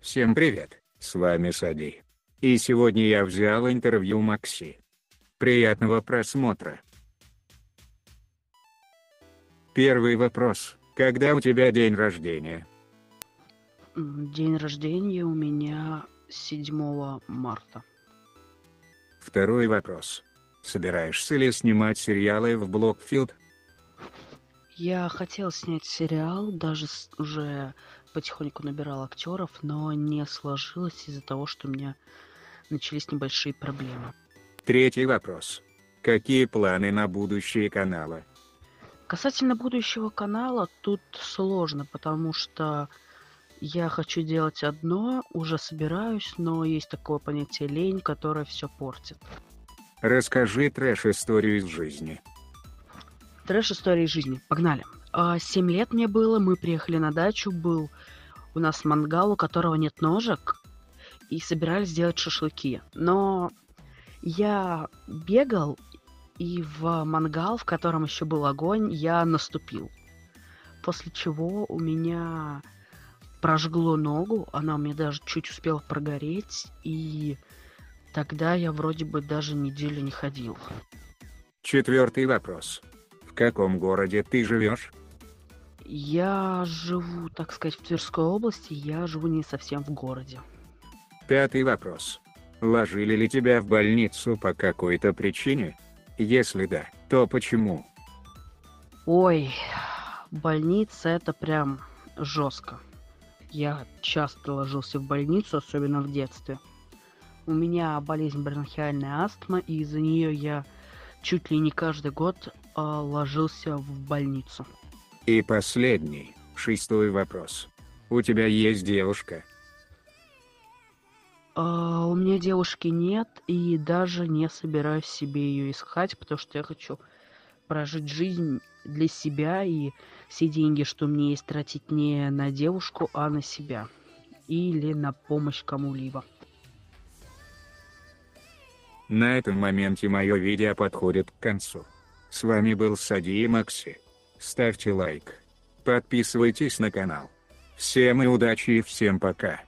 Всем привет, с вами Сади. И сегодня я взял интервью Макси. Приятного просмотра. Первый вопрос. Когда у тебя день рождения? День рождения у меня 7 марта. Второй вопрос. Собираешься ли снимать сериалы в Блокфилд? Я хотел снять сериал, даже уже потихоньку набирал актеров, но не сложилось из-за того, что у меня начались небольшие проблемы. Третий вопрос. Какие планы на будущее канала? Касательно будущего канала, тут сложно, потому что я хочу делать одно, уже собираюсь, но есть такое понятие лень, которое все портит. Расскажи трэш-историю из жизни. Трэш истории жизни. Погнали. А, Семь лет мне было, мы приехали на дачу, был у нас мангал, у которого нет ножек, и собирались сделать шашлыки. Но я бегал, и в мангал, в котором еще был огонь, я наступил. После чего у меня прожгло ногу, она у меня даже чуть успела прогореть, и тогда я вроде бы даже неделю не ходил. Четвертый вопрос. В каком городе ты живешь? Я живу, так сказать, в Тверской области, я живу не совсем в городе. Пятый вопрос. Ложили ли тебя в больницу по какой-то причине? Если да, то почему? Ой, больница это прям жестко. Я часто ложился в больницу, особенно в детстве. У меня болезнь бронхиальная астма, и из-за нее я чуть ли не каждый год а, ложился в больницу. И последний, шестой вопрос. У тебя есть девушка? А, у меня девушки нет, и даже не собираюсь себе ее искать, потому что я хочу прожить жизнь для себя, и все деньги, что меня есть, тратить не на девушку, а на себя. Или на помощь кому-либо. На этом моменте мое видео подходит к концу. С вами был Сади и Макси. Ставьте лайк. Подписывайтесь на канал. Всем и удачи и всем пока.